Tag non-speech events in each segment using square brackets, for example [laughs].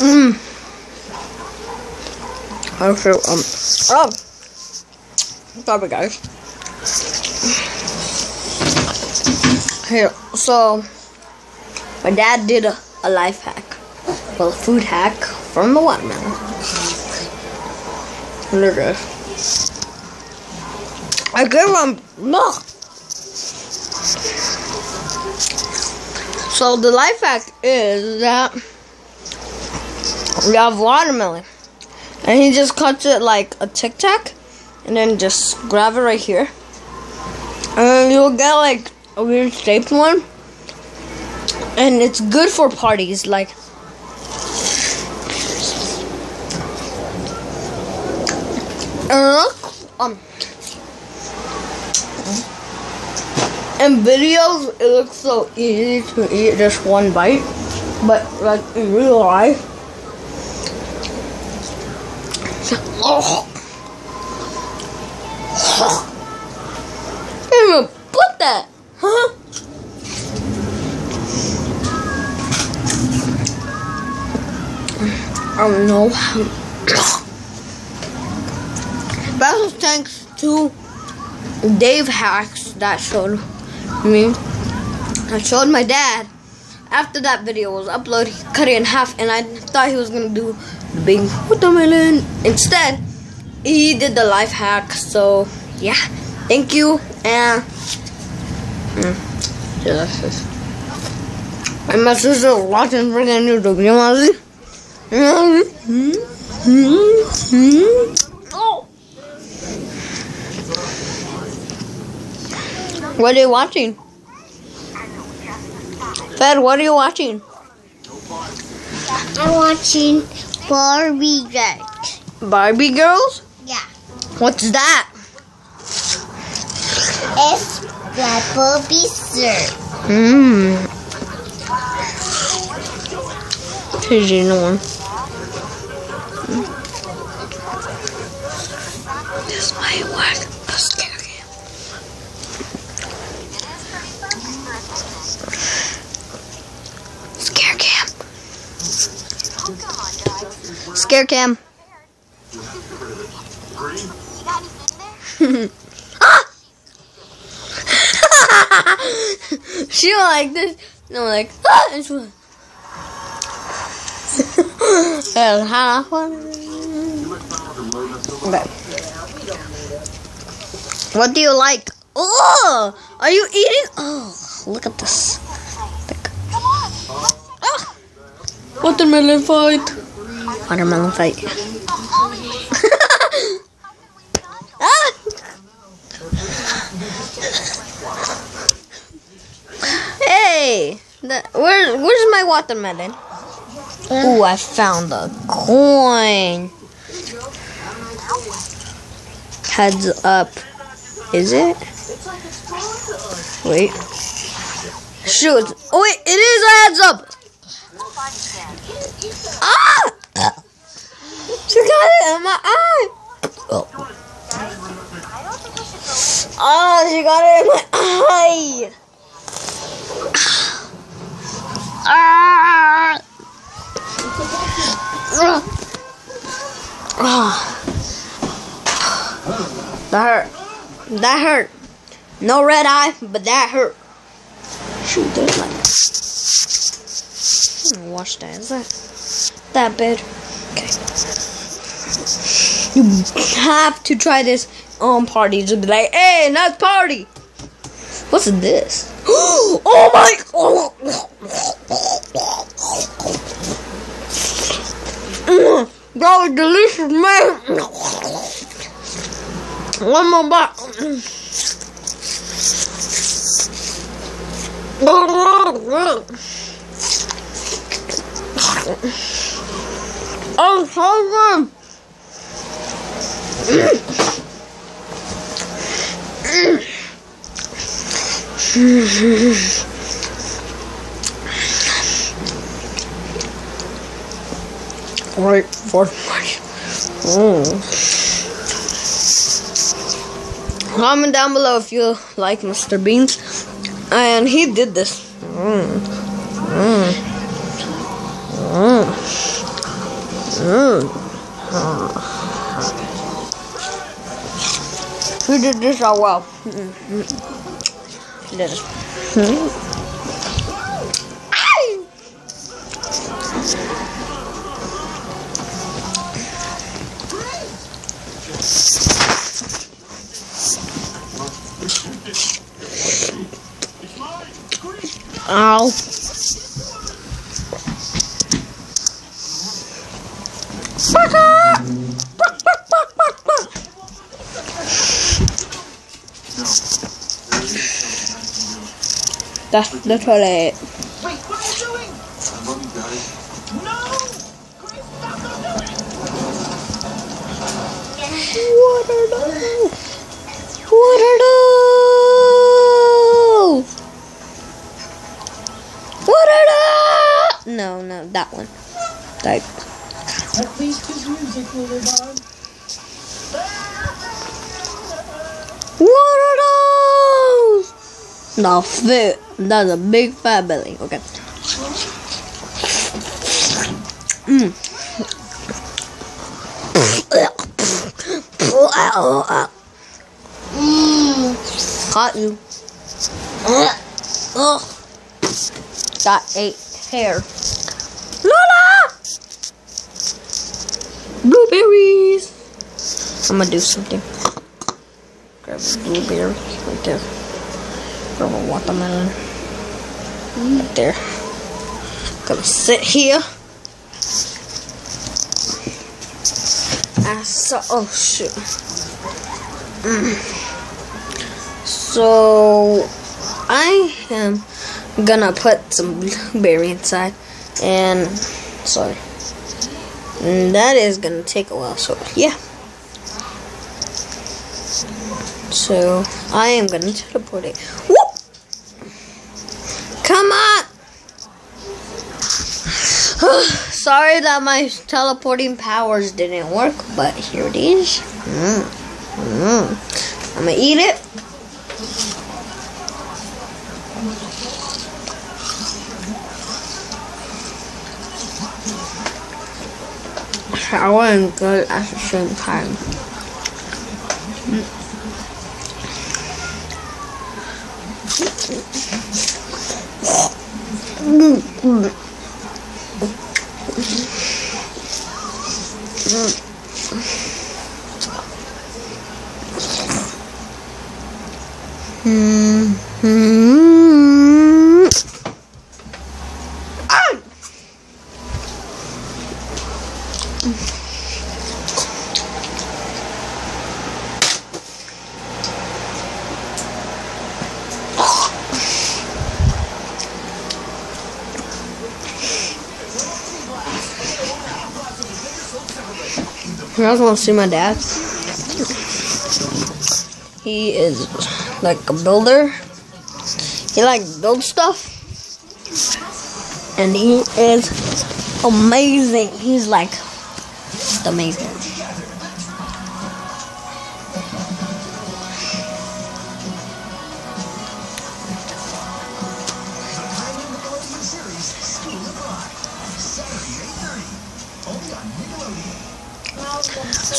Mmm. Okay, um, oh. Sorry, guys. Here, so, my dad did a, a life hack. Well, a food hack from the watermelon. Look at this. I give him milk. So the life hack is that you have watermelon, and he just cuts it like a tic tac, and then just grab it right here, and you'll get like a weird shaped one, and it's good for parties. Like um, in videos it looks so easy to eat just one bite, but like in real life, oh, can't even put that, huh? I don't know. Special thanks to Dave Hacks that showed me. I showed my dad. After that video was uploaded, he cut it in half, and I thought he was gonna do the big watermelon. Instead, he did the life hack. So yeah, thank you, and mm. And my sister watching freaking YouTube. You see? Oh. What are you watching? Fed, what are you watching? I'm watching Barbie Girls. Barbie Girls? Yeah. What's that? It's the Barbie Sir. Mmm. Here's your one. This might work. The scare cam. Scare cam. Scare cam. [laughs] she went like this. [laughs] [laughs] And I'm like, ah! And she went. and Okay. What do you like? Oh, are you eating? Oh, look at this. Watermelon fight. Watermelon fight. ah! [laughs] Hey, the, where, where's my watermelon? Ooh, I found a coin. Heads up. Is it? Wait. Shoot. Oh, wait, it is a heads up. Ah! She got it in my eye. Oh. Oh, she got it in my eye. Ah! Ah. That hurt. That hurt. No red eye, but that hurt. Shoot, there's like. Wash that. Is that that bad? Okay. You have to try this on parties. You'll be like, hey, not party. What's this? [gasps] Oh my! Oh. Mm, that was delicious, man. One more bite. So good. right for my mm. comment down below if you like Mr. Beans and he did this. Mm. Mm. Mm. Mm. He did this oh, all well. Mm -mm. He did it. Mm. Ow. That's the toilet. One. Like, At least music will live what are those? No, fit. That's a big fat belly. Okay. Mm. Caught you. Ugh. Got eight hair. I'm gonna do something. Grab a blueberry right there. Grab a watermelon. Right there. Gonna sit here. I saw. Oh shoot. Mm. So I am gonna put some blueberry inside, and sorry, and that is gonna take a while. So yeah. So I am gonna teleport it. Whoop! Come on! [sighs] Sorry that my teleporting powers didn't work, but here it is. Mm. Mm. I'm gonna eat it. Sour and good at the same time. 嗯。嗯。嗯。嗯。You guys want to see my dad? He is like a builder. He like builds stuff. And he is amazing. He's like amazing.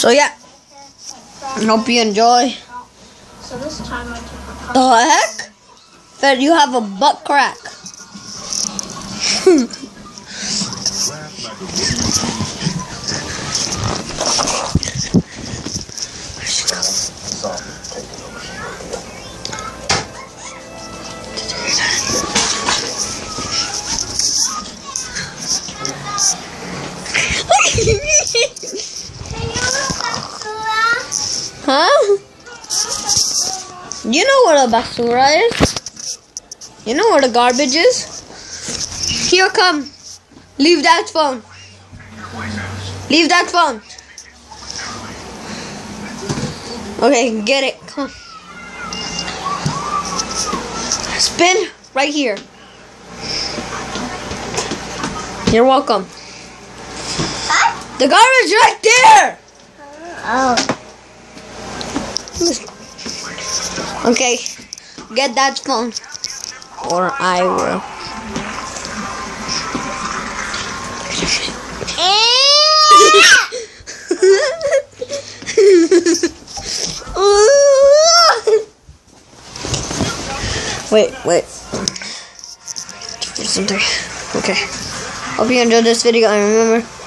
So yeah. I hope you enjoy. So this time I took The heck? That you have a butt crack. [laughs] You know what a basura is? You know what a garbage is? Here, come. Leave that phone. Leave that phone. Okay, get it. Come. on. Spin right here. You're welcome. The garbage right there. Oh. Okay, get that phone, or I will. [laughs] wait, wait. Something. Okay. Hope you enjoyed this video and remember.